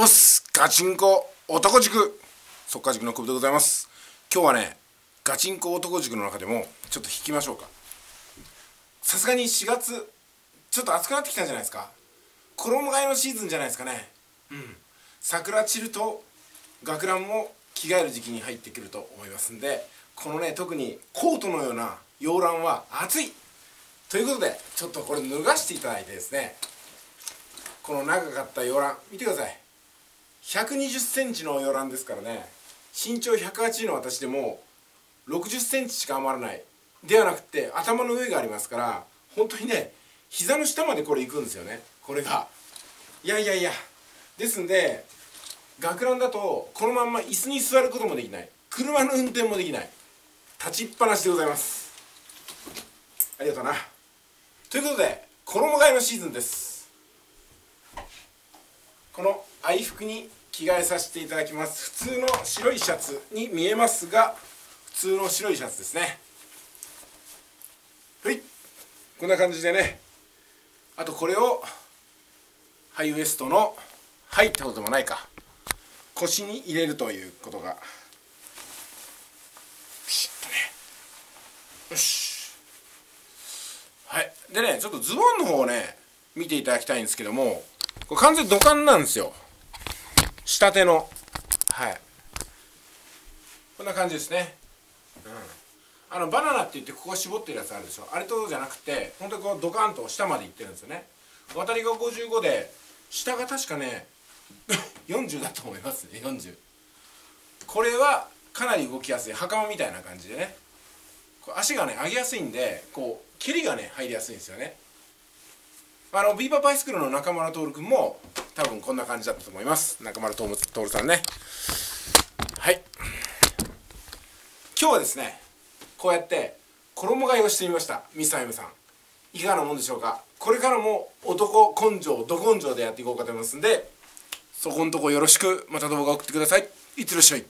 おっすガチンコ男塾。速稼塾の久保でございます。今日はねガチンコ男塾の中でもちょっと引きましょうか。さすがに4月ちょっと暑くなってきたんじゃないですか。衣替えのシーズンじゃないですかね。うん。桜散ると学ランも着替える時期に入ってくると思いますんでこのね特にコートのような洋ランは暑い。ということでちょっとこれ脱がしていただいてですね。この長かった洋ラン見てください120センチの洋ランですからね。身長180の私でも60センチしか余らない。ではなくて頭の上がありますから本当にね膝の下までこれいくんですよね。これが。いやいやいや。ですんで学ランだとこのまんま椅子に座ることもできない。車の運転もできない。立ちっぱなしでございます。ありがとうな。ということで衣替えのシーズンです。この愛服に着替えさせていただきます。普通の白いシャツに見えますが普通の白いシャツですね。はい。こんな感じでね。あとこれをハイウエストの入ったこともないか。腰に入れるということが。ピシッとね。よし。はい。でねちょっとズボンの方をね見ていただきたいんですけどもこれ完全土管なんですよ。下手の。はい。こんな感じですね。うん。あのバナナって言ってここ絞ってるやつあるでしょ。あれとじゃなくて本当にこうドカンと下までいってるんですよね。渡りが55で下が確かね 40だと思いますね。40これはかなり動きやすい。袴みたいな感じでね。足がね上げやすいんでこう蹴りがね入りやすいんですよね。あのビーバーバイスクルの中村徹君も多分こんな感じだったと思います。中丸徹さんね。はい。今日はですねこうやって衣替えをしてみました。ミスター M さん。いかがなもんでしょうか？これからも男根性ど根性でやっていこうかと思いますんでそこんとこよろしくまた動画送ってください。いってらっしゃい。